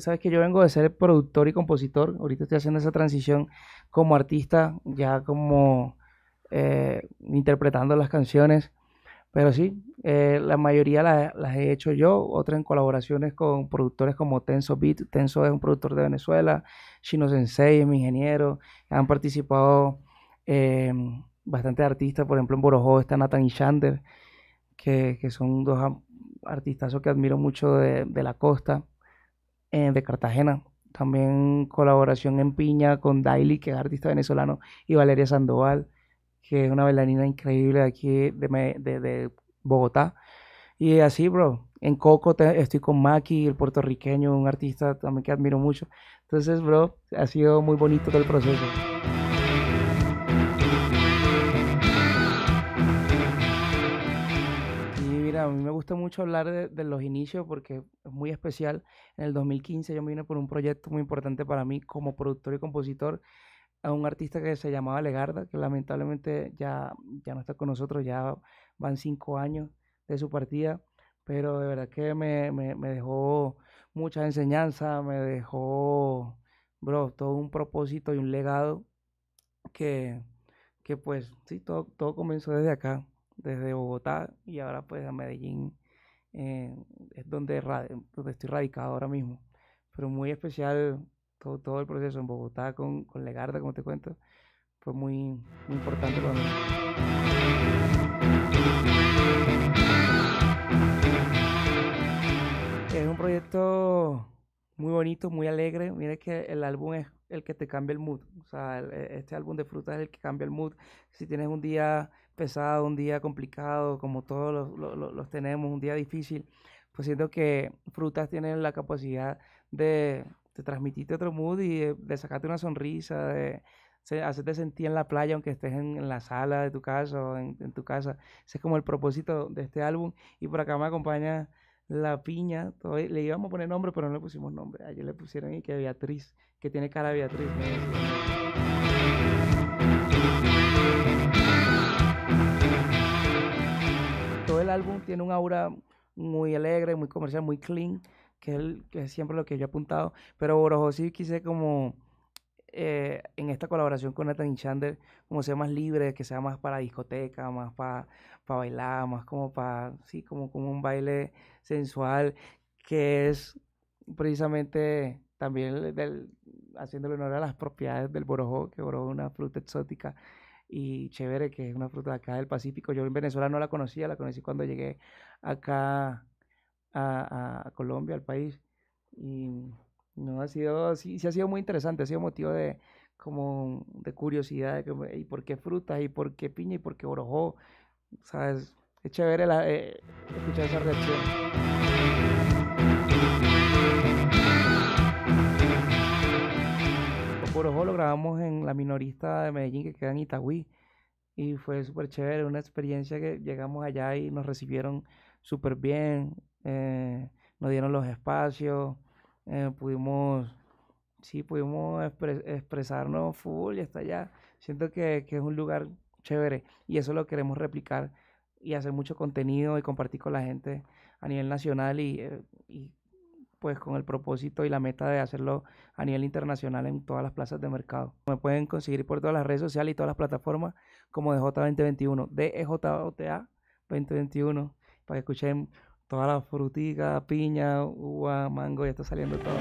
Sabes que yo vengo de ser productor y compositor. Ahorita estoy haciendo esa transición como artista, ya como eh, interpretando las canciones. Pero sí, eh, la mayoría las he hecho yo, otras en colaboraciones con productores como Tenso Beat. Tenso es un productor de Venezuela, Shino Sensei es mi ingeniero. Han participado eh, bastantes artistas, por ejemplo en Borojó está Nathan y que, que son dos artistas que admiro mucho de, de la costa, eh, de Cartagena. También colaboración en Piña con Daily, que es artista venezolano, y Valeria Sandoval que es una bailarina increíble de aquí de, de, Bogotá. Y así, bro, en Coco estoy con Maki, el puertorriqueño, un artista también que admiro mucho. Entonces, bro, ha sido muy bonito todo el proceso. Gusta mucho hablar de, de, los inicios porque es muy especial. En el 2015 yo me vine por un proyecto muy importante para mí como productor y compositor a un artista que se llamaba Legarda, que lamentablemente ya, ya no está con nosotros, ya van cinco años de su partida, pero de verdad que me, me, dejó mucha enseñanza, me dejó, bro, todo un propósito y un legado que, que pues sí, todo, todo comenzó desde acá, desde Bogotá y ahora pues a Medellín eh, es donde, donde estoy radicado ahora mismo. Pero muy especial todo, todo el proceso en Bogotá con, con Legarda, como te cuento, fue muy, muy importante para mí. Muy bonito, muy alegre. Mira que el álbum es el que te cambia el mood. O sea, e, este álbum de frutas es el que cambia el mood. Si tienes un día pesado, un día complicado, como todos los, los, los tenemos, un día difícil, pues siento que frutas tienen la capacidad de, te transmitiste otro mood y de, sacarte una sonrisa, de hacerte sentir en la playa aunque estés en, la sala de tu casa o en, tu casa. Ese es como el propósito de este álbum. Y por acá me acompaña La Piña. le íbamos a poner nombre, pero no le pusimos nombre. Ayer le pusieron y que Beatriz, que tiene cara Beatriz. Todo el álbum tiene un aura muy alegre, muy comercial, muy clean que es, que siempre lo que yo he apuntado. Pero Borojo sí quise como eh, en esta colaboración con Nathan Chander, como sea más libre, que sea más para discoteca, más para bailar, más como para, sí, como, como un baile sensual, que es precisamente también del, haciéndole honor a las propiedades del borojo, que borojo es una fruta exótica y chévere, que es una fruta de acá del Pacífico. Yo en Venezuela no la conocía, la conocí cuando llegué acá a, Colombia, al país. Y no ha sido, sí, sí ha sido muy interesante, ha sido motivo de como de curiosidad, de ¿y por qué frutas? ¿Y por qué piña? ¿Y por qué orojó? ¿Sabes? Es chévere la, eh, escuchar esa reacción. Orojó lo grabamos en la minorista de Medellín que queda en Itagüí y fue súper chévere, una experiencia que llegamos allá y nos recibieron súper bien, eh, nos dieron los espacios, eh, pudimos, sí, pudimos expresarnos full y hasta allá. Siento que, que, es un lugar chévere y eso lo queremos replicar y hacer mucho contenido y compartir con la gente a nivel nacional y, eh, y pues con el propósito y la meta de hacerlo a nivel internacional en todas las plazas de mercado. Me pueden conseguir por todas las redes sociales y todas las plataformas como DJ2021, DEJOTA 2021, para que escuchen todas las fruticas, piña, uva, mango, ya está saliendo todo.